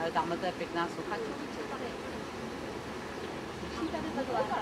Ale tamhle to je pěkná sucha. Slyší tady takhle?